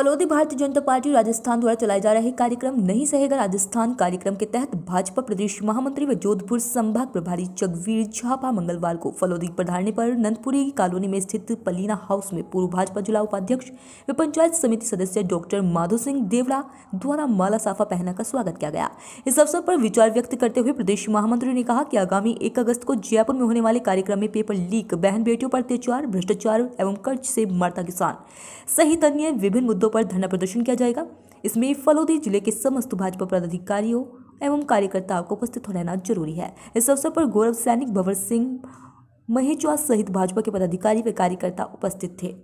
Phalodi Bharatiya Janata party Rajasthan द्वारा चलाए जा रहे कार्यक्रम नहीं सहेगा राजस्थान। कार्यक्रम के तहत भाजपा प्रदेश महामंत्री व जोधपुर संभाग प्रभारी जगवीर झापा मंगलवार को फलोदी पधारने पर नंदपुरी कॉलोनी में स्थित पलीना हाउस में पूर्व भाजपा जिला उपाध्यक्ष व पंचायत समिति सदस्य डॉक्टर माधो सिंह देवड़ा द्वारा माला साफा पहनाकर स्वागत किया गया। इस अवसर पर विचार व्यक्त करते हुए प्रदेश महामंत्री ने कहा कि आगामी एक अगस्त को जयपुर में होने वाले कार्यक्रम में पेपर लीक, बहन बेटियों पर अत्याचार, भ्रष्टाचार एवं कर्ज से मरता किसान सहित अन्य विभिन्न मुद्दों पर धरना प्रदर्शन किया जाएगा। इसमें फलोदी ज़िले के समस्त भाजपा पदाधिकारियों एवं कार्यकर्ताओं को उपस्थित रहना ज़रूरी है। इस अवसर पर गौरव सैनिक भवर सिंह महेचवा सहित भाजपा के पदाधिकारी व कार्यकर्ता उपस्थित थे।